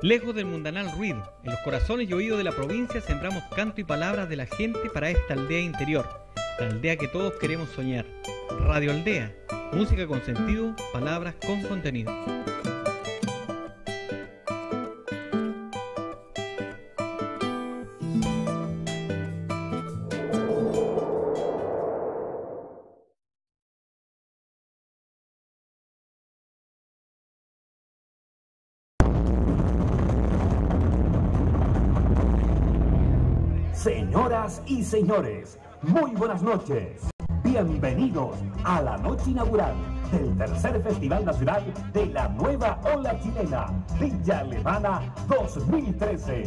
Lejos del mundanal ruido, en los corazones y oídos de la provincia sembramos canto y palabras de la gente para esta aldea interior, la aldea que todos queremos soñar. Radio Aldea, música con sentido, palabras con contenido. Y señores, muy buenas noches. Bienvenidos a la noche inaugural del tercer Festival Nacional de la Nueva Ola Chilena, Villa Alemana 2013.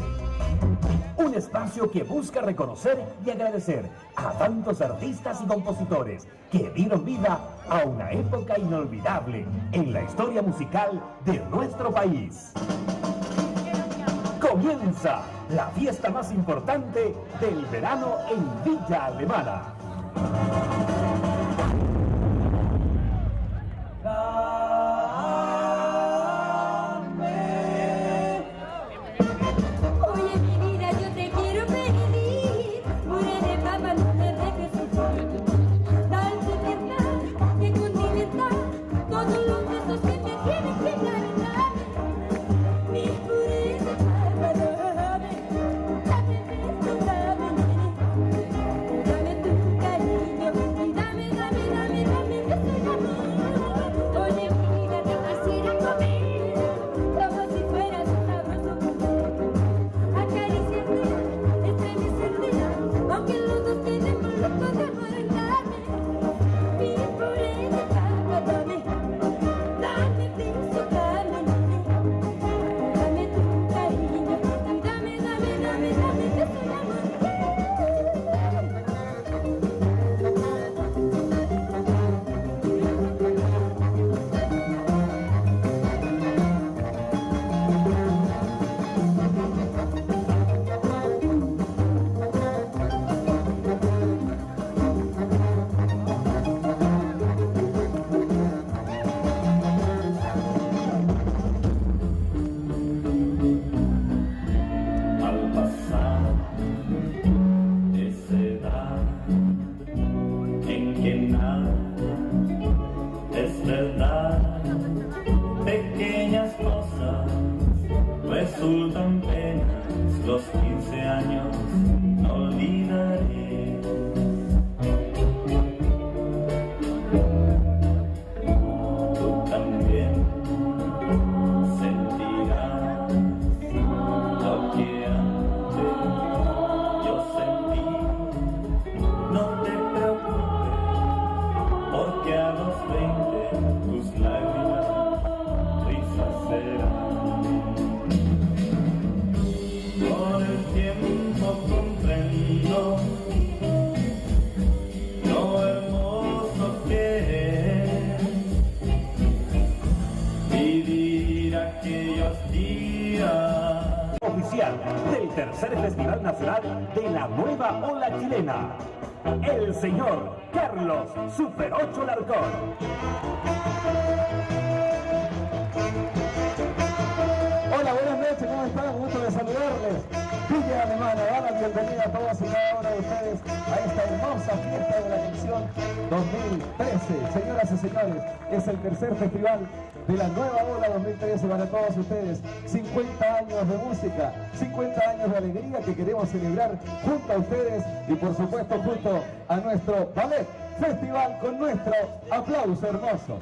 Un espacio que busca reconocer y agradecer a tantos artistas y compositores que dieron vida a una época inolvidable en la historia musical de nuestro país. Comienza la fiesta más importante del verano en Villa Alemana. De la Nueva Ola Chilena. El señor Carlos Super 8 Larcón. Villa Alemana, da la bienvenida a todos y cada uno de ustedes a esta hermosa fiesta de la canción 2013. Señoras y señores, es el tercer festival de la nueva ola 2013 para todos ustedes. 50 años de música, 50 años de alegría que queremos celebrar junto a ustedes y por supuesto junto a nuestro ballet festival con nuestro aplauso hermoso.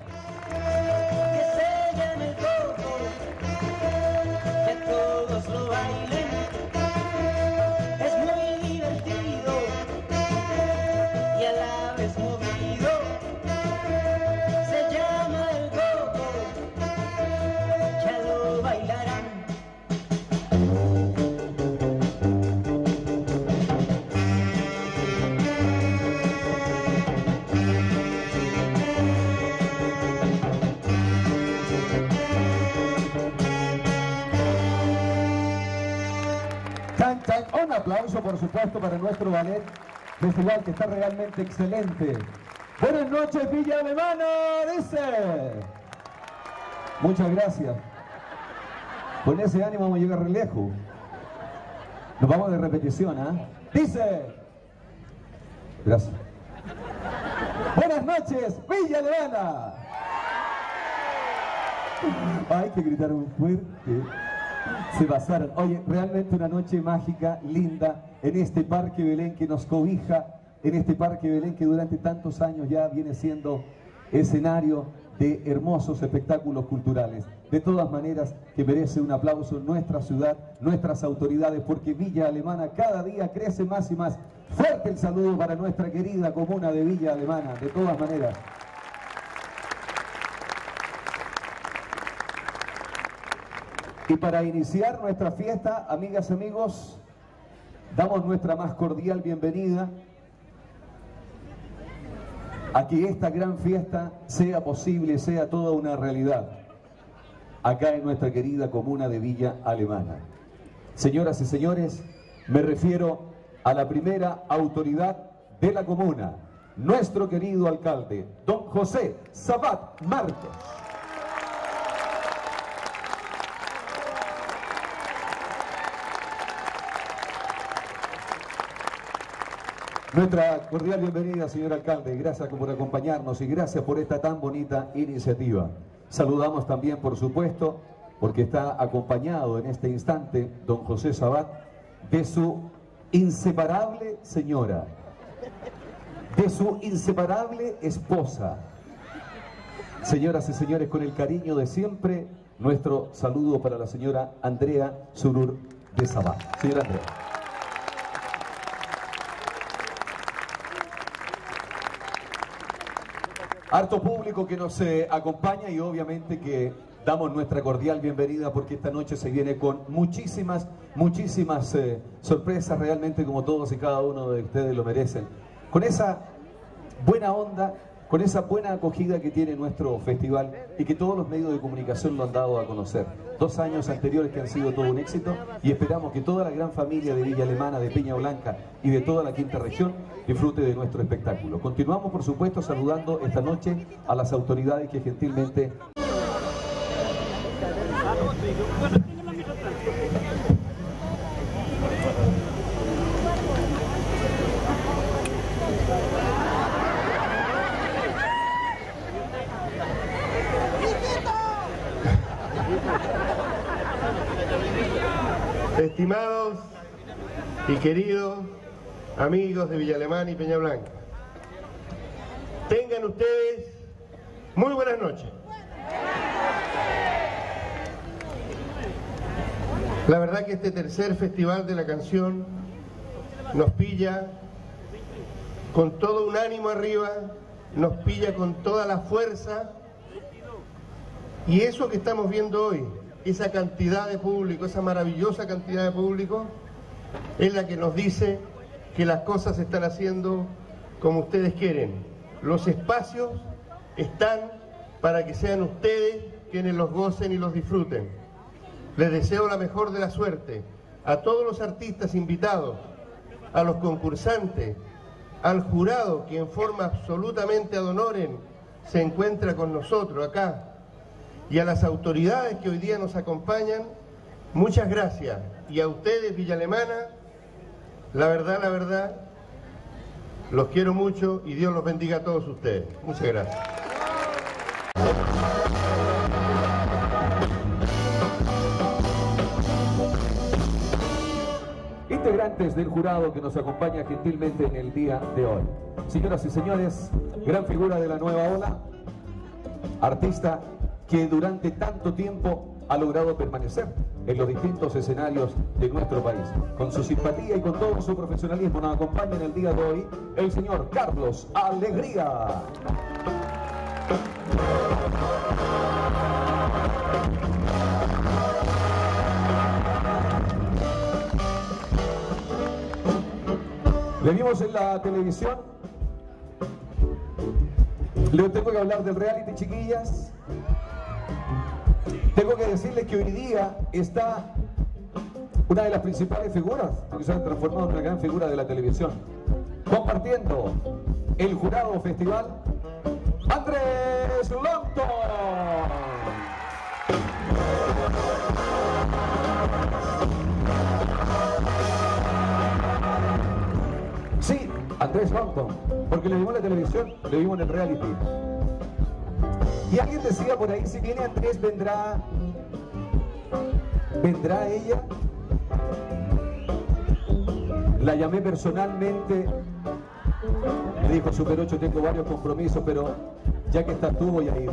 Aplauso, por supuesto, para nuestro ballet festival que está realmente excelente. Buenas noches, Villa Alemana, dice. Muchas gracias. Con ese ánimo vamos a llegar re lejos. Nos vamos de repetición, ¿ah? Dice. Gracias. Buenas noches, Villa Alemana. Hay que gritar muy fuerte. Se pasaron. Oye, realmente una noche mágica, linda, en este Parque Belén que nos cobija, en este Parque Belén que durante tantos años ya viene siendo escenario de hermosos espectáculos culturales. De todas maneras, que merece un aplauso nuestra ciudad, nuestras autoridades, porque Villa Alemana cada día crece más y más. Fuerte el saludo para nuestra querida comuna de Villa Alemana, de todas maneras. Y para iniciar nuestra fiesta, amigas y amigos, damos nuestra más cordial bienvenida a que esta gran fiesta sea posible, sea toda una realidad, acá en nuestra querida comuna de Villa Alemana. Señoras y señores, me refiero a la primera autoridad de la comuna, nuestro querido alcalde, don José Sabat Marcos. Nuestra cordial bienvenida, señor alcalde. Gracias por acompañarnos y gracias por esta tan bonita iniciativa. Saludamos también, por supuesto, porque está acompañado en este instante don José Sabat de su inseparable señora, de su inseparable esposa. Señoras y señores, con el cariño de siempre, nuestro saludo para la señora Andrea Surur de Sabat. Señora Andrea. Harto público que nos eh, acompaña y obviamente que damos nuestra cordial bienvenida porque esta noche se viene con muchísimas, muchísimas eh, sorpresas realmente como todos y cada uno de ustedes lo merecen. Con esa buena onda, con esa buena acogida que tiene nuestro festival y que todos los medios de comunicación lo han dado a conocer. Dos años anteriores que han sido todo un éxito y esperamos que toda la gran familia de Villa Alemana, de Peña Blanca y de toda la quinta región disfrute de nuestro espectáculo. Continuamos, por supuesto, saludando esta noche a las autoridades que gentilmente queridos amigos de Villa Alemana y Peña Blanca, tengan ustedes muy buenas noches. La verdad que este tercer festival de la canción nos pilla con todo un ánimo arriba, nos pilla con toda la fuerza y eso que estamos viendo hoy, esa cantidad de público, esa maravillosa cantidad de público, es la que nos dice que las cosas se están haciendo como ustedes quieren. Los espacios están para que sean ustedes quienes los gocen y los disfruten. Les deseo la mejor de la suerte a todos los artistas invitados, a los concursantes, al jurado que en forma absolutamente ad honorem se encuentra con nosotros acá y a las autoridades que hoy día nos acompañan, muchas gracias. Y a ustedes, Villa Alemana, la verdad, la verdad, los quiero mucho y Dios los bendiga a todos ustedes. Muchas gracias. integrantes del jurado que nos acompaña gentilmente en el día de hoy. Señoras y señores, gran figura de la nueva ola, artista que durante tanto tiempo ha logrado permanecer en los distintos escenarios de nuestro país. Con su simpatía y con todo su profesionalismo nos acompaña en el día de hoy el señor Carlos Alegría. Le vimos en la televisión. Le tengo que hablar del reality, chiquillas. Tengo que decirles que hoy día está una de las principales figuras, que se han transformado en una gran figura de la televisión, compartiendo el jurado festival, Andrés Lonto. Sí, Andrés Hampton, porque le vimos en la televisión, le vimos en el reality. Y alguien decía por ahí, si viene Andrés, vendrá, vendrá ella. La llamé personalmente, me dijo, Super 8, tengo varios compromisos, pero ya que estás tú voy a ir.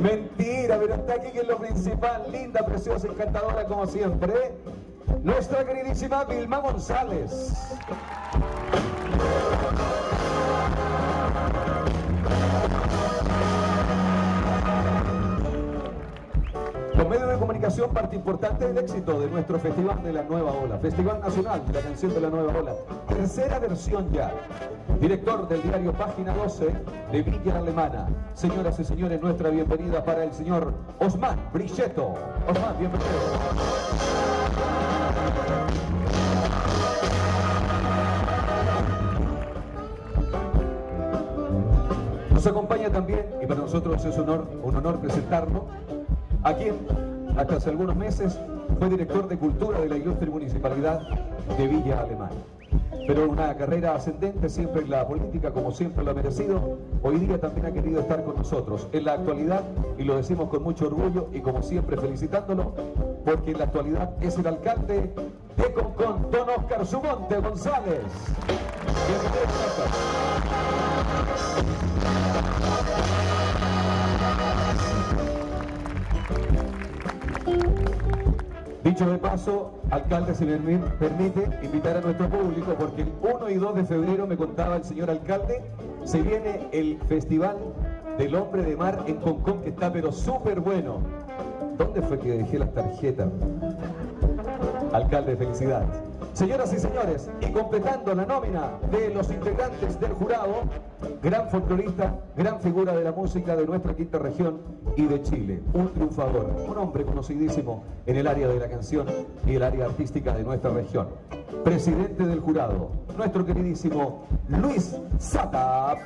Mentira, pero está aquí que es lo principal, linda, preciosa, encantadora como siempre. Nuestra queridísima Vilma González. Los medios de comunicación, parte importante del éxito de nuestro Festival de la Nueva Ola, Festival Nacional de la Canción de la Nueva Ola, tercera versión ya. Director del diario Página 12 de Villa Alemana. Señoras y señores, nuestra bienvenida para el señor Osman Brichetto. Osman, bienvenido. Nos acompaña también, y para nosotros es un honor, un honor presentarlo, a quien hasta hace algunos meses fue director de cultura de la ilustre municipalidad de Villa Alemana. Pero una carrera ascendente siempre en la política, como siempre lo ha merecido, hoy día también ha querido estar con nosotros. En la actualidad, y lo decimos con mucho orgullo y como siempre felicitándolo, porque en la actualidad es el alcalde de Concón, don Oscar Sumonte González. Bienvenido. De paso, alcalde, si me permi- permite invitar a nuestro público, porque el 1 y 2 de febrero, me contaba el señor alcalde, se viene el Festival del Hombre de Mar en Concón, que está pero súper bueno. ¿Dónde fue que dejé las tarjetas? Alcalde, felicidades. Señoras y señores, y completando la nómina de los integrantes del jurado, gran folclorista, gran figura de la música de nuestra quinta región y de Chile, un triunfador, un hombre conocidísimo en el área de la canción y el área artística de nuestra región. Presidente del jurado, nuestro queridísimo Luis Sata.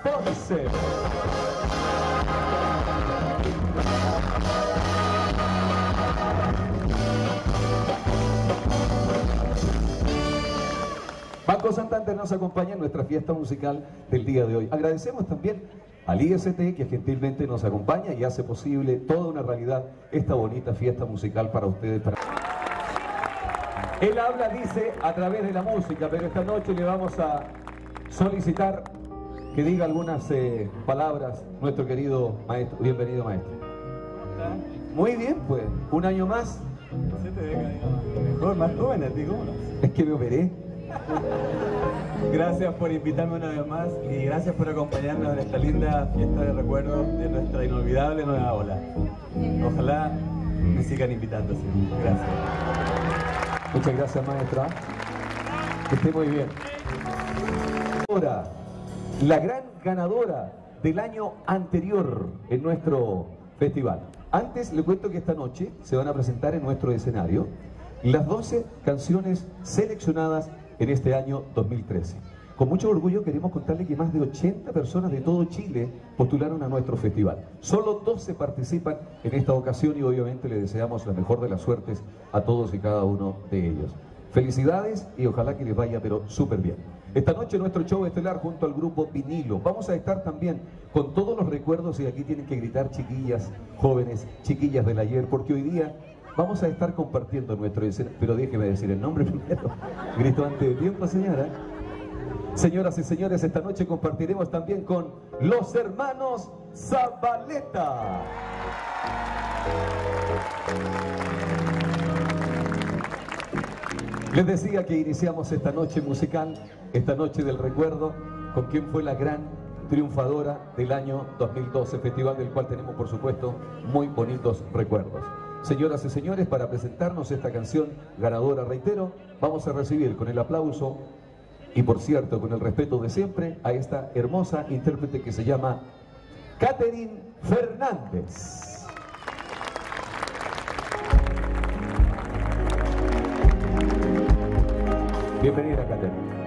Banco Santander nos acompaña en nuestra fiesta musical del día de hoy. Agradecemos también al IST que gentilmente nos acompaña y hace posible toda una realidad esta bonita fiesta musical para ustedes. Para... Él habla, dice, a través de la música, pero esta noche le vamos a solicitar que diga algunas eh, palabras nuestro querido maestro. Bienvenido, maestro. Muy bien, pues, un año más. Se te ve mejor, más joven ¿cómo no? Es que me operé. Gracias por invitarme una vez más y gracias por acompañarnos en esta linda fiesta de recuerdos de nuestra inolvidable nueva ola. Ojalá me sigan invitando siempre. Gracias. Muchas gracias, maestra. Que esté muy bien. Ahora, la gran ganadora del año anterior en nuestro festival. Antes le cuento que esta noche se van a presentar en nuestro escenario las 12 canciones seleccionadas en este año 2013. Con mucho orgullo queremos contarle que más de 80 personas de todo Chile postularon a nuestro festival. Solo 12 participan en esta ocasión y obviamente le deseamos la mejor de las suertes a todos y cada uno de ellos. Felicidades y ojalá que les vaya pero súper bien. Esta noche nuestro show estelar junto al grupo Vinilo. Vamos a estar también con todos los recuerdos y aquí tienen que gritar chiquillas, jóvenes, chiquillas del ayer, porque hoy día vamos a estar compartiendo nuestro escenario. Pero déjeme decir el nombre primero. Grito antes de tiempo, señora. Señoras y señores, esta noche compartiremos también con los hermanos Zabaleta. Les decía que iniciamos esta noche musical, esta noche del recuerdo, con quien fue la gran triunfadora del año 2012, festival del cual tenemos, por supuesto, muy bonitos recuerdos. Señoras y señores, para presentarnos esta canción ganadora, reitero, vamos a recibir con el aplauso y, por cierto, con el respeto de siempre, a esta hermosa intérprete que se llama Catherine Fernández. Bienvenida, Catherine.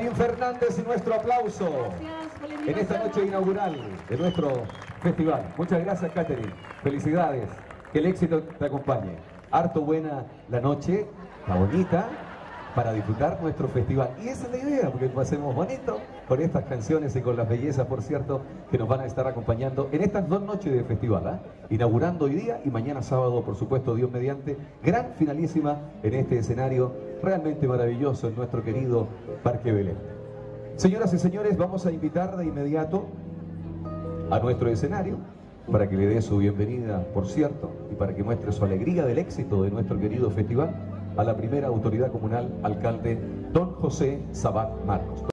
Catherine Fernández y nuestro aplauso en esta noche inaugural de nuestro festival. Muchas gracias, Catherine. Felicidades. Que el éxito te acompañe. Harto buena la noche, está bonita, para disfrutar nuestro festival. Y esa es la idea, porque pasemos bonito con estas canciones y con las bellezas, por cierto, que nos van a estar acompañando en estas dos noches de festival. ¿ah? Inaugurando hoy día y mañana sábado, por supuesto, Dios mediante. Gran finalísima en este escenario realmente maravilloso en nuestro querido Parque Belén. Señoras y señores, vamos a invitar de inmediato a nuestro escenario para que le dé su bienvenida, por cierto, y para que muestre su alegría del éxito de nuestro querido festival a la primera autoridad comunal, alcalde don José Sabat Marcos.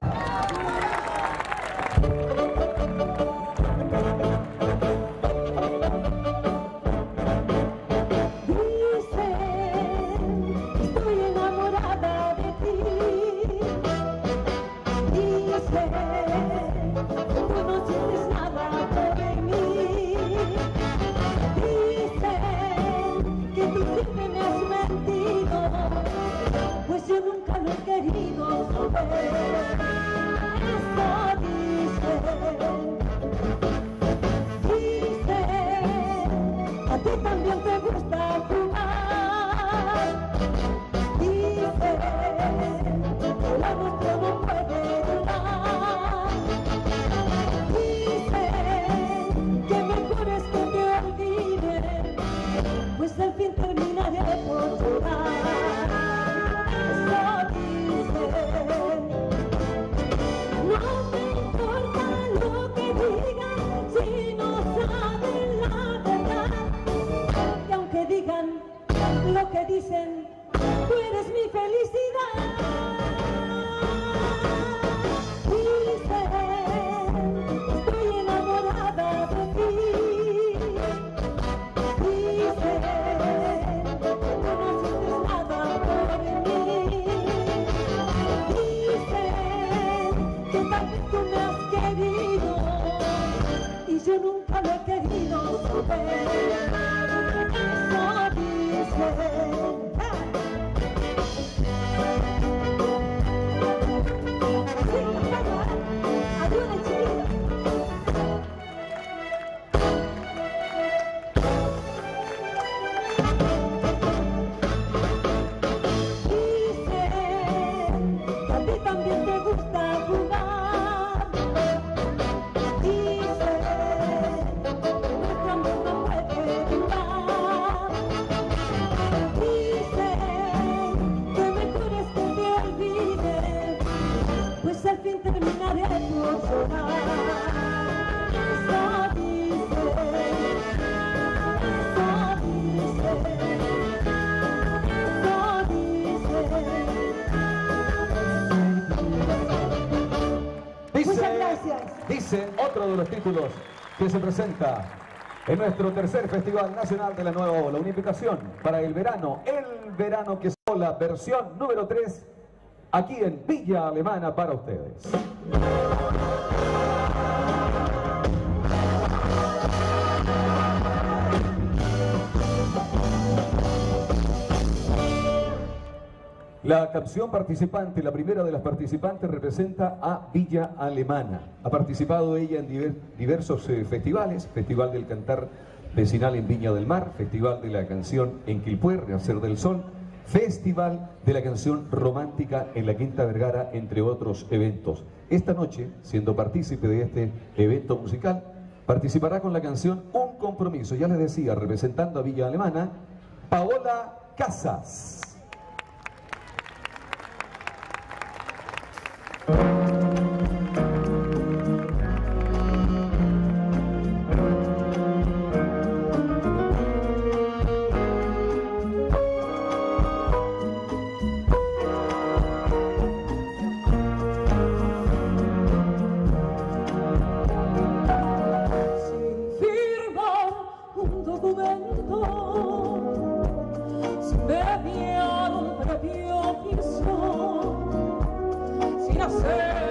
Otro de los títulos que se presenta en nuestro tercer Festival Nacional de la Nueva Ola. Una invitación para el verano, el verano que es la versión número 3, aquí en Villa Alemana para ustedes. La canción participante, la primera de las participantes, representa a Villa Alemana. Ha participado ella en diver- diversos eh, festivales, Festival del Cantar Vecinal en Viña del Mar, Festival de la Canción en Quilpué, Rehacer del Sol, Festival de la Canción Romántica en la Quinta Vergara, entre otros eventos. Esta noche, siendo partícipe de este evento musical, participará con la canción Un Compromiso, ya les decía, representando a Villa Alemana, Paola Casas. nascer.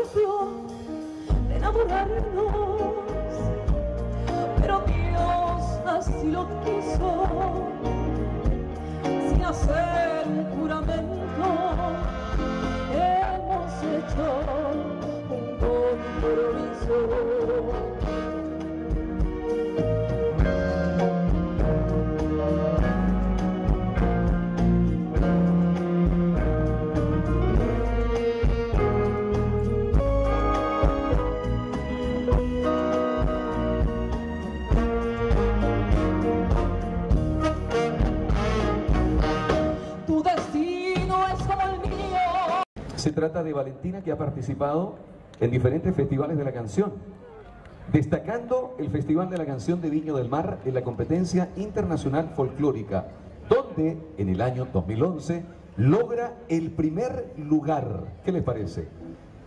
De enamorarnos, pero Dios así lo quiso. Sin hacer un juramento, hemos hecho un compromiso. Trata de Valentina que ha participado en diferentes festivales de la canción, destacando el Festival de la Canción de Viño del Mar en la competencia internacional folclórica, donde en el año 2011 logra el primer lugar. ¿Qué les parece?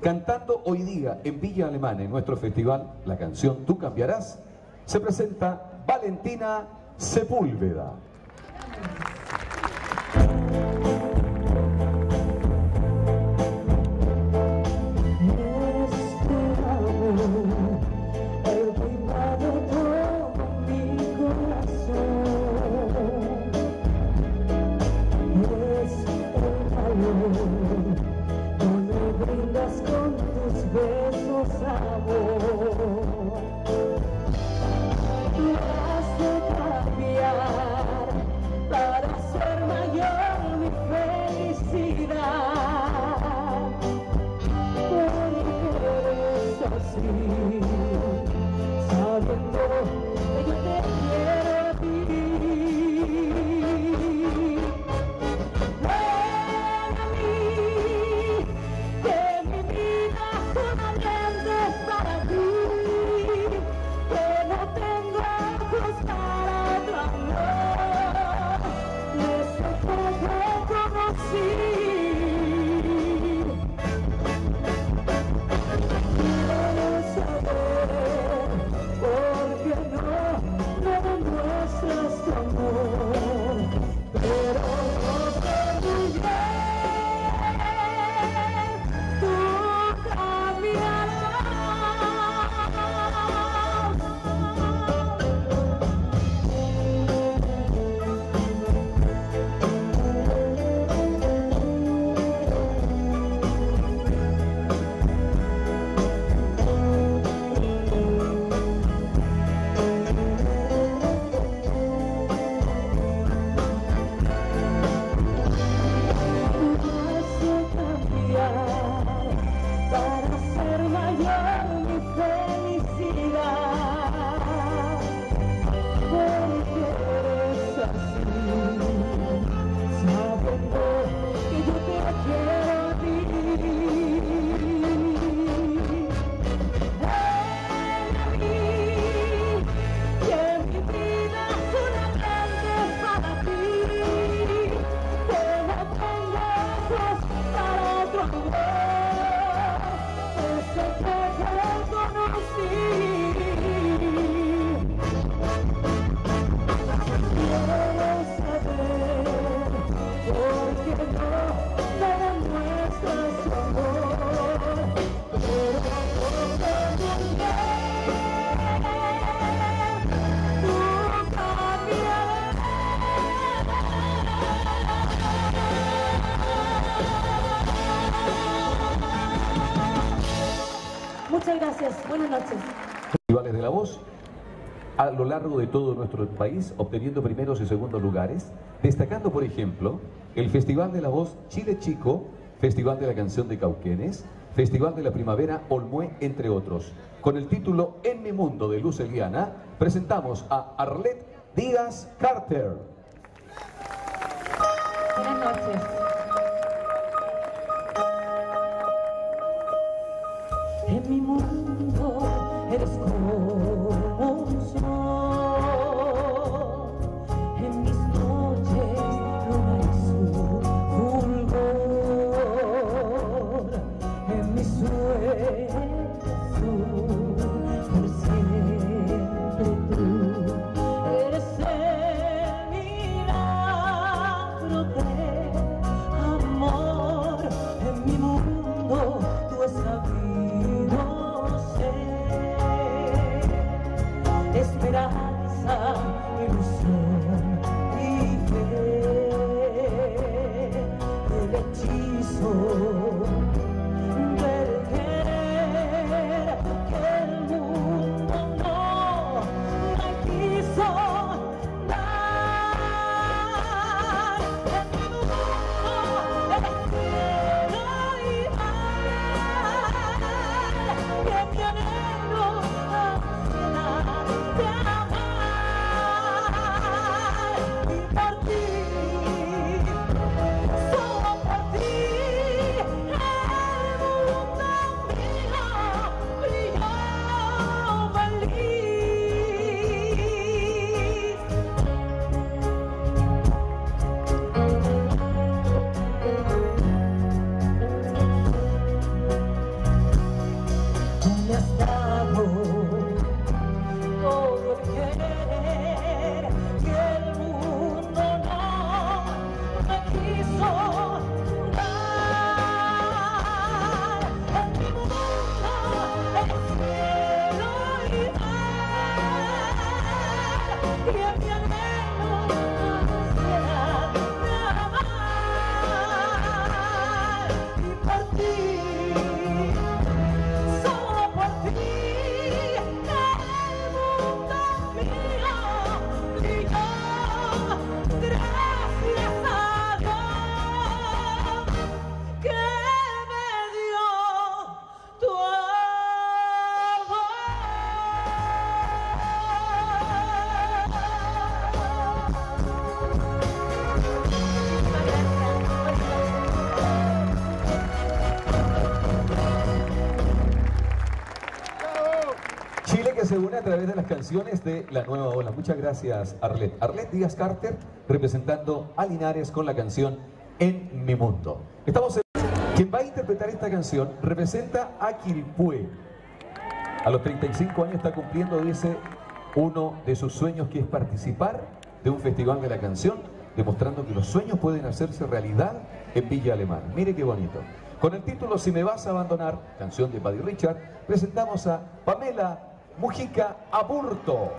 Cantando hoy día en Villa Alemana, en nuestro festival, la canción Tú cambiarás, se presenta Valentina Sepúlveda. a lo largo de todo nuestro país, obteniendo primeros y segundos lugares, destacando, por ejemplo, el Festival de la Voz Chile Chico, Festival de la Canción de Cauquenes, Festival de la Primavera Olmué, entre otros. Con el título En mi mundo de Luz Eliana, presentamos a Arlette Díaz Carter. Buenas noches. En mi mundo eres como se une a través de las canciones de La Nueva Ola. Muchas gracias, Arlet. Arlet Díaz Carter, representando a Linares con la canción En mi mundo. Estamos en... Quien va a interpretar esta canción representa a Quilpué. A los 35 años está cumpliendo, dice, uno de sus sueños que es participar de un festival de la canción, demostrando que los sueños pueden hacerse realidad en Villa Alemana. Mire qué bonito. Con el título Si me vas a abandonar, canción de Buddy Richard, presentamos a Pamela Mujica Aburto.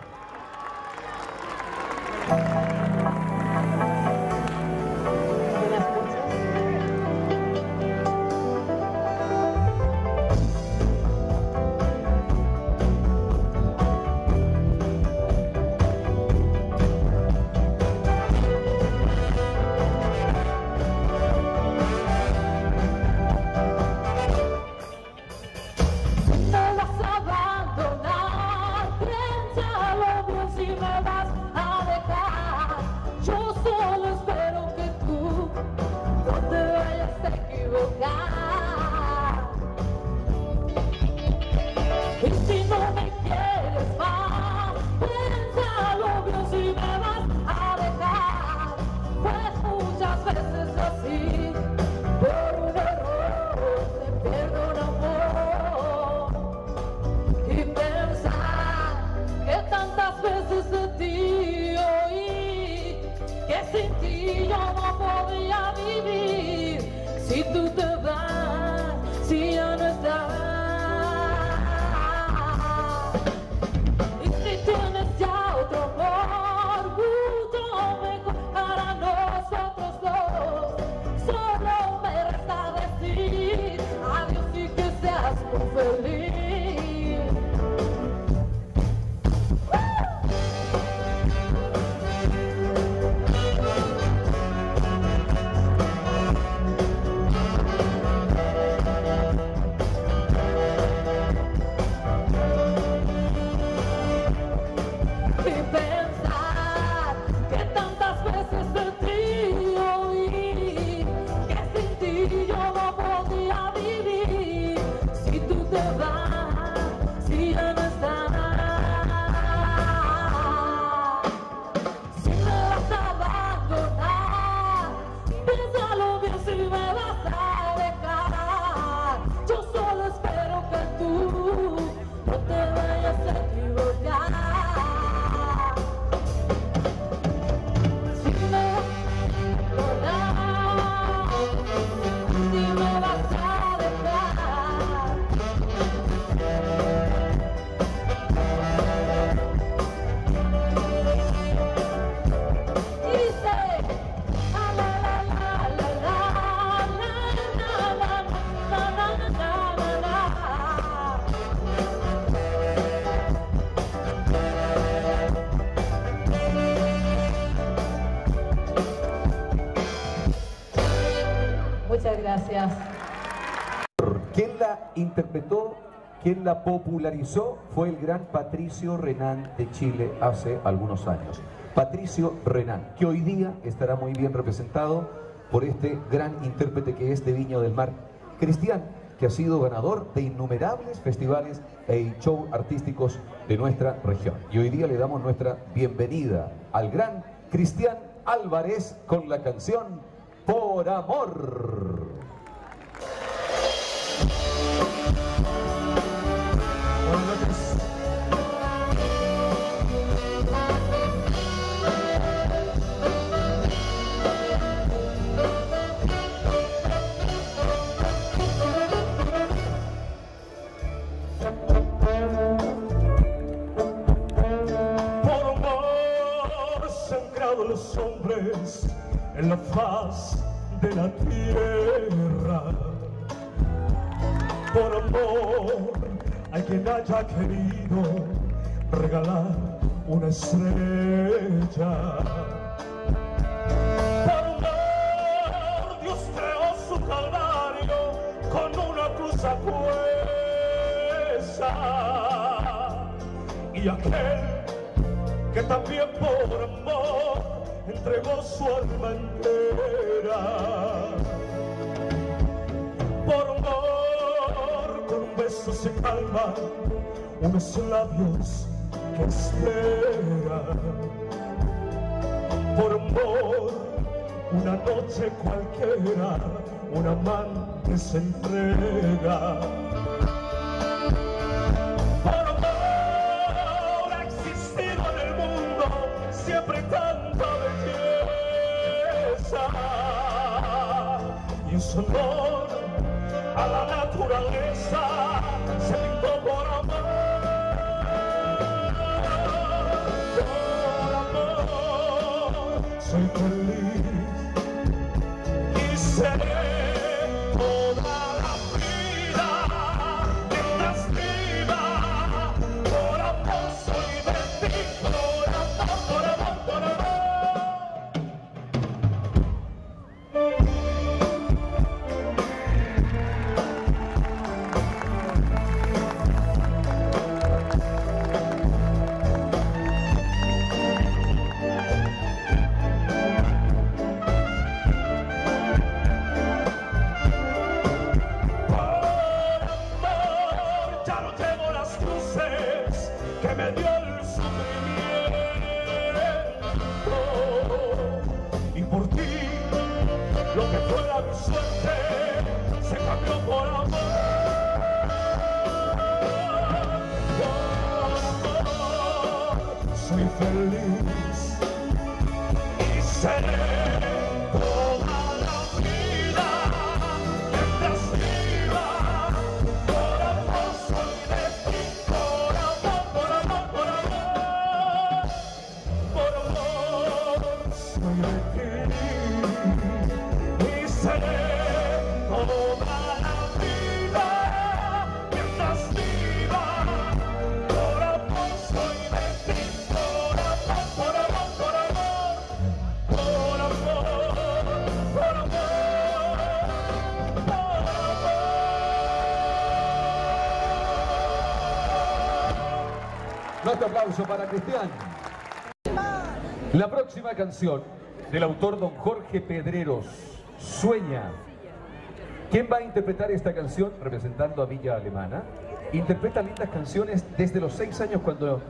La popularizó fue el gran Patricio Renán de Chile hace algunos años. Patricio Renán, que hoy día estará muy bien representado por este gran intérprete que es de Viña del Mar, Cristian, que ha sido ganador de innumerables festivales e shows artísticos de nuestra región. Y hoy día le damos nuestra bienvenida al gran Cristian Álvarez con la canción Por Amor. Hombres en la faz de la tierra por amor a quien haya querido regalar una estrella. Por amor Dios creó su calvario con una cruz acuesa. Y aquel que también por amor entregó su alma entera por amor, con un beso se calma unos labios que esperan. Por amor, una noche cualquiera, un amante se entrega. Y Aplauso para Cristian. La próxima canción del autor don Jorge Pedreros, Sueña. ¿Quién va a interpretar esta canción representando a Villa Alemana? Interpreta lindas canciones desde los seis años cuando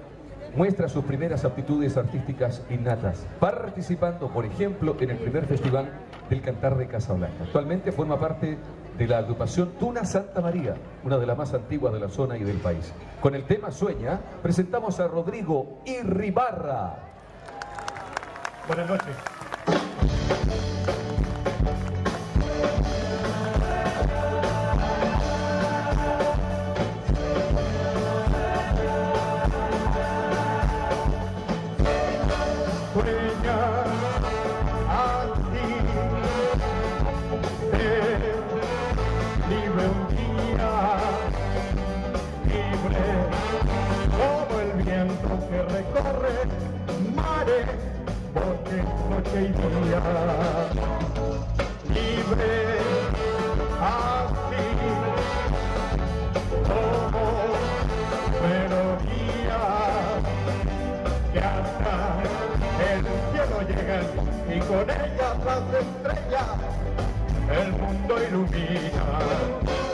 muestra sus primeras aptitudes artísticas innatas, participando, por ejemplo, en el primer festival del Cantar de Casablanca. Actualmente forma parte de la agrupación Tuna Santa María, una de las más antiguas de la zona y del país. Con el tema Sueña, presentamos a Rodrigo Irribarra. Buenas noches. noche y día, libre así como melodía que hasta el cielo llega y con ella las estrellas el mundo ilumina.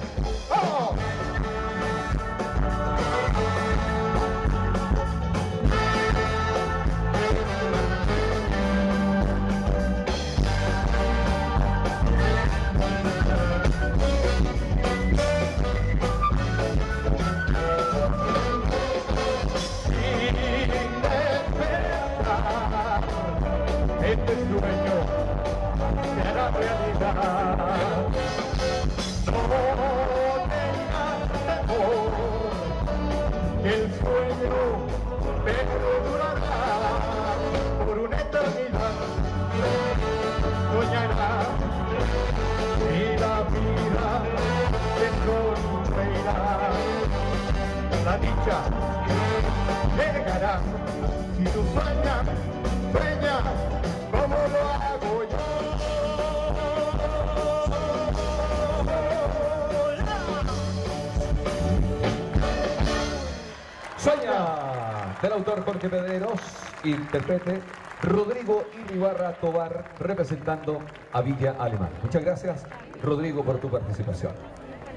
No tengas temor, el sueño perdurará por una eternidad. Soñarás y la vida te sonreirá. La dicha llegará si tú sueñas Sueña del autor Jorge Pedreros, intérprete Rodrigo Iribarra Tobar, representando a Villa Alemán. Muchas gracias, Rodrigo, por tu participación.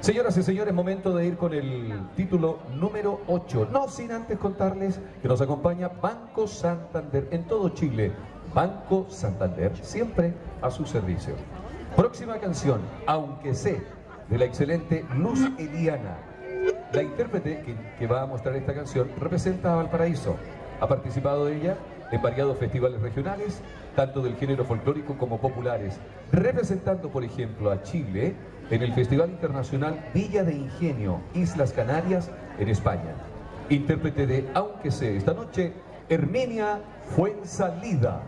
Señoras y señores, momento de ir con el título número 8. No sin antes contarles que nos acompaña Banco Santander en todo Chile. Banco Santander, siempre a su servicio. Próxima canción, Aunque sé, de la excelente Luz Eliana. La intérprete que, va a mostrar esta canción representa a Valparaíso. Ha participado ella en variados festivales regionales, tanto del género folclórico como populares, representando, por ejemplo, a Chile en el Festival Internacional Villa de Ingenio, Islas Canarias, en España. Intérprete de Aunque sé, esta noche, Herminia Fuensalida.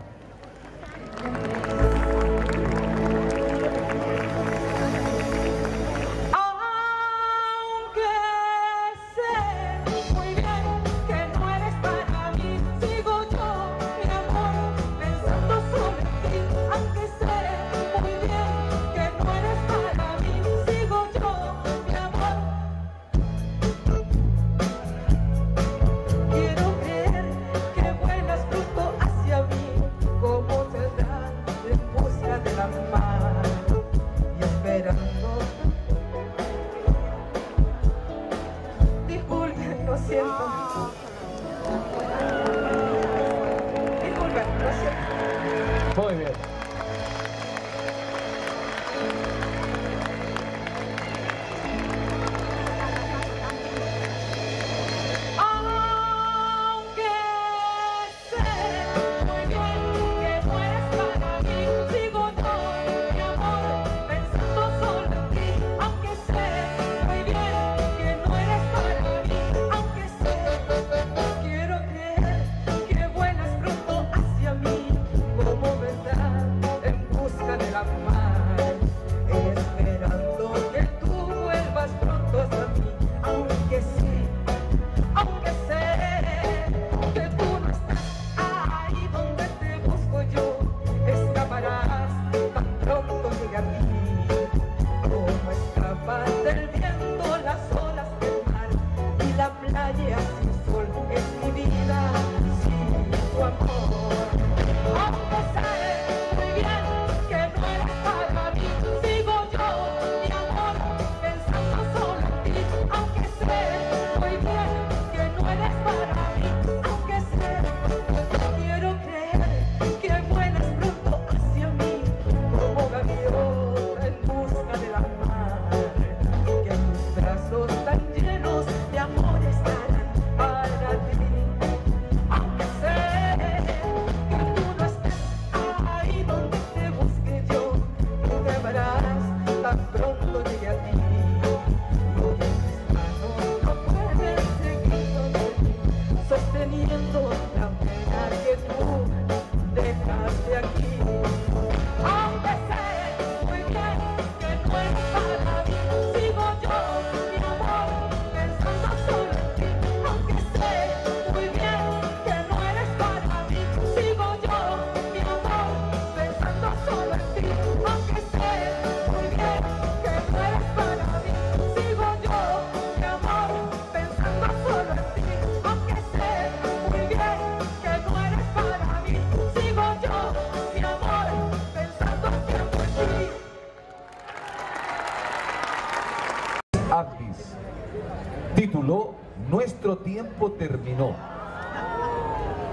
Tiempo terminó.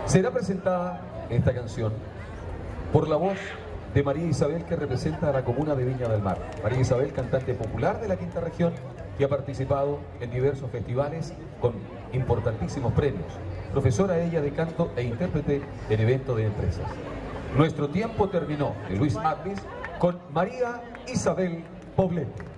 Será presentada esta canción por la voz de María Isabel que representa a la comuna de Viña del Mar. María Isabel, cantante popular de la quinta región, que ha participado en diversos festivales con importantísimos premios. Profesora ella de canto e intérprete en eventos de empresas. Nuestro tiempo terminó de Luis Atvis con María Isabel Poblete.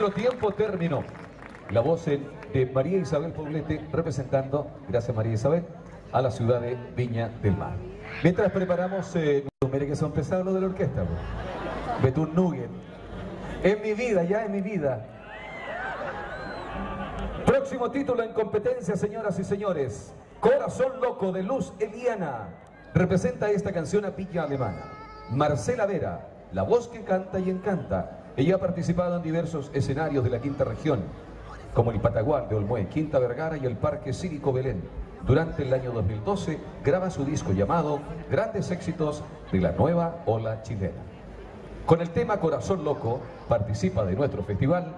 Nuestro tiempo terminó. La voz de María Isabel Poblete representando, gracias María Isabel, a la ciudad de Viña del Mar. Mientras preparamos, eh, mire que son pesados los de la orquesta. pues. Betún Nugget. En mi vida, ya en mi vida. Próximo título en competencia, señoras y señores. Corazón Loco de Luz Eliana. Representa esta canción a Villa Alemana. Marcela Vera, la voz que canta y encanta. Ella ha participado en diversos escenarios de la quinta región, como el Patagual de Olmué, Quinta Vergara y el Parque Cívico Belén. Durante el año 2012 graba su disco llamado Grandes éxitos de la nueva ola chilena. Con el tema Corazón Loco participa de nuestro festival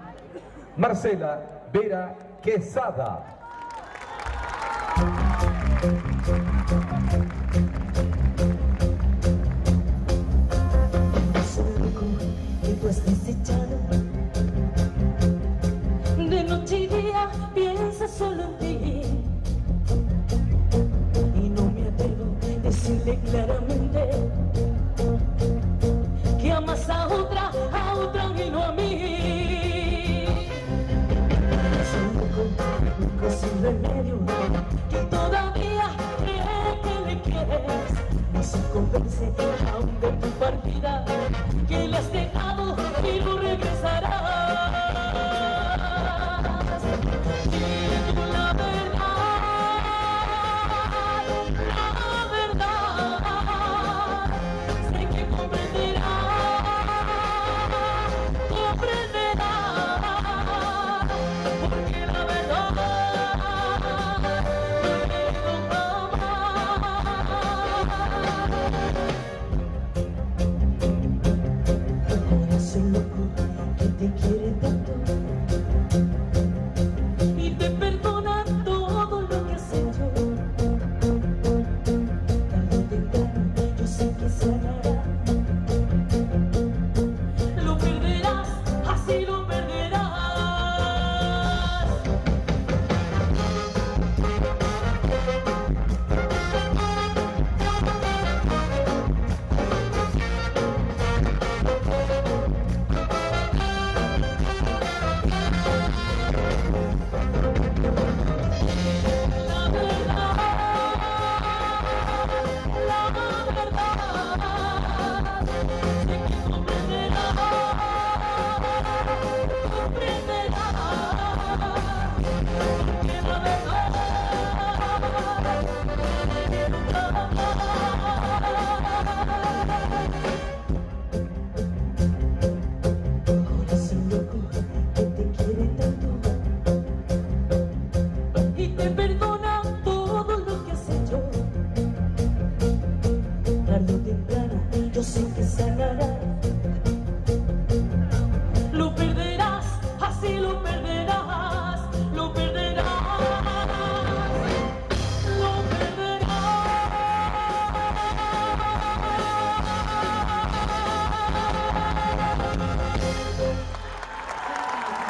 Marcela Vera Quesada. Has desechado. De noche y día piensa solo en ti. Y no me atrevo a decirle claramente que amas a otra, a otra y no a mí. Un loco, loco sin remedio, que todavía Se convence aún de tu partida, que le has dejado y no regresarás.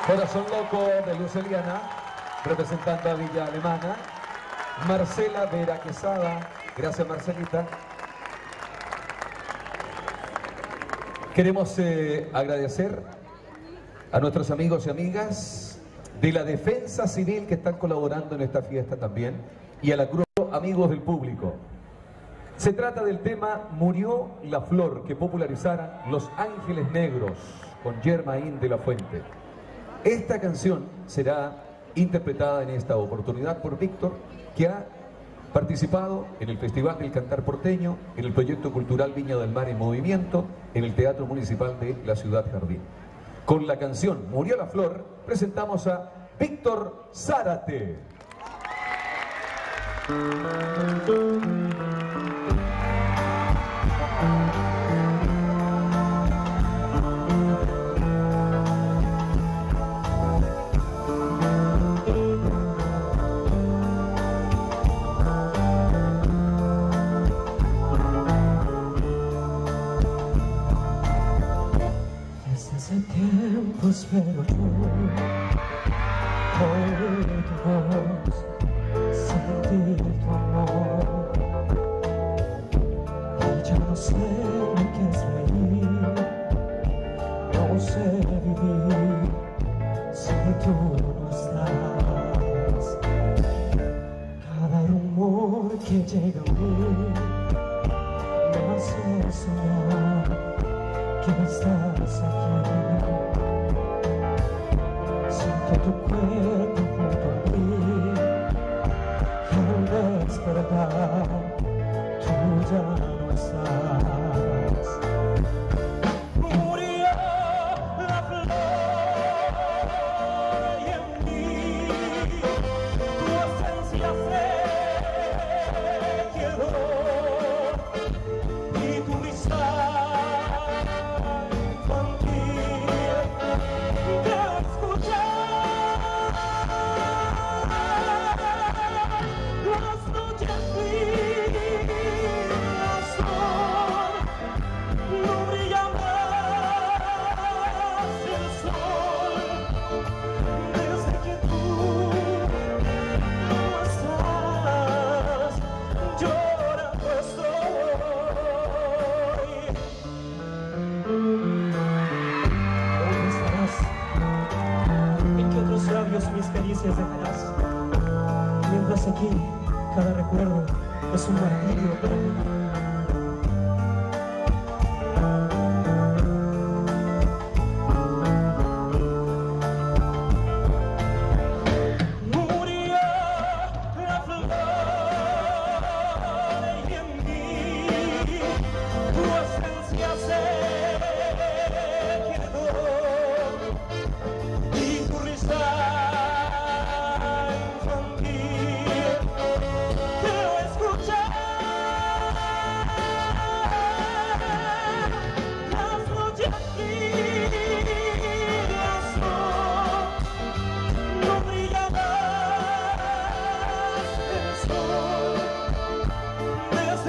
Corazón Loco de Luz Eliana, representando a Villa Alemana. Marcela Vera Quesada, gracias Marcelita. Queremos eh, agradecer a nuestros amigos y amigas de la Defensa Civil que están colaborando en esta fiesta también y a la Cruz Amigos del Público. Se trata del tema Murió la Flor que popularizaran Los Ángeles Negros con Germain de la Fuente. Esta canción será interpretada en esta oportunidad por Víctor, que ha participado en el Festival del Cantar Porteño, en el proyecto cultural Viña del Mar en Movimiento, en el Teatro Municipal de la Ciudad Jardín. Con la canción Murió la Flor, presentamos a Víctor Zárate. Yo oír tu voz, sentir tu amor. Y ya no sé lo que es reír, no sé vivir si tú no estás. Cada rumor que llega a mí me hace soñar que estás aquí. to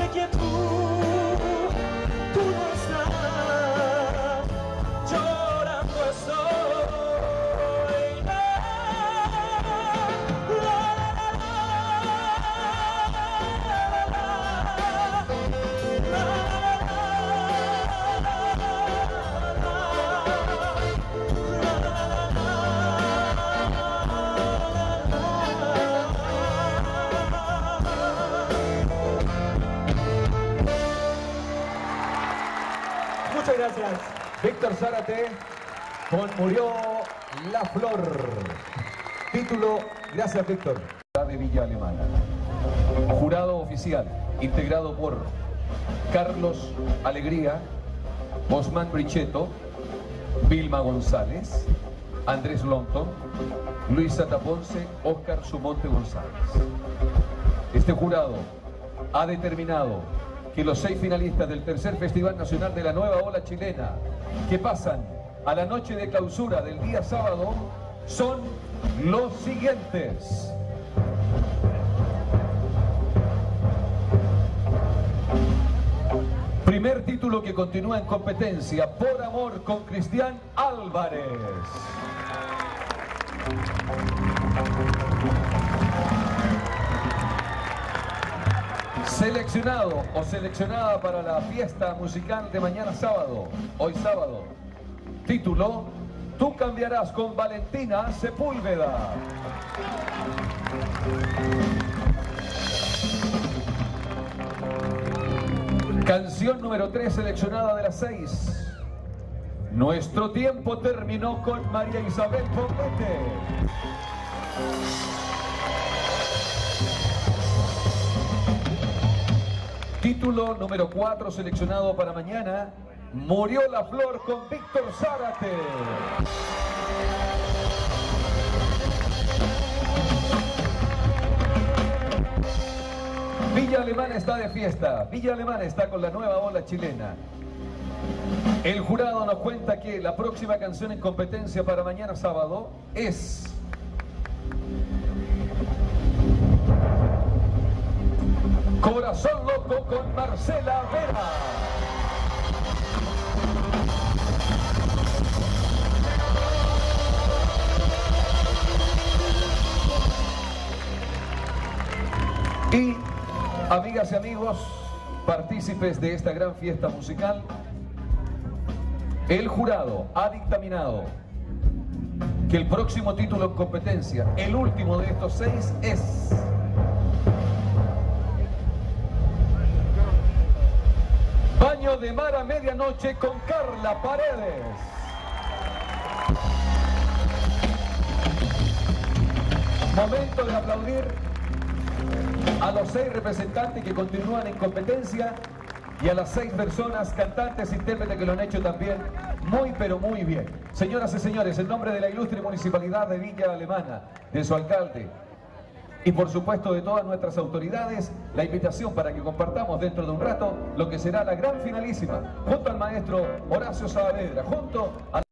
desde que tú, Murió la Flor. Título, gracias Víctor. De Villa Alemana. Jurado oficial, integrado por Carlos Alegría, Osman Brichetto, Vilma González, Andrés Lonton, Luisa Taponce, Óscar Sumonte González. Este jurado ha determinado que los seis finalistas del tercer Festival Nacional de la Nueva Ola Chilena, que pasan a la noche de clausura del día sábado, son los siguientes. Primer título que continúa en competencia, Por Amor con Cristian Álvarez. Seleccionado o seleccionada para la fiesta musical de mañana sábado, hoy sábado. Título, Tú cambiarás con Valentina Sepúlveda. Canción número 3 seleccionada de las 6. Nuestro tiempo terminó con María Isabel Poblete. Título número 4 seleccionado para mañana. Murió la flor con Víctor Zárate. Villa Alemana está de fiesta. Villa Alemana está con la nueva ola chilena. El jurado nos cuenta que la próxima canción en competencia para mañana sábado es Corazón Loco con Marcela Vera. Y amigas y amigos, partícipes de esta gran fiesta musical, el jurado ha dictaminado que el próximo título en competencia, el último de estos seis, es Baño de mar a medianoche con Carla Paredes. Momento de aplaudir a los seis representantes que continúan en competencia y a las seis personas, cantantes, intérpretes que lo han hecho también muy pero muy bien. Señoras y señores, en nombre de la ilustre municipalidad de Villa Alemana, de su alcalde y por supuesto de todas nuestras autoridades, la invitación para que compartamos dentro de un rato lo que será la gran finalísima, junto al maestro Horacio Saavedra, junto a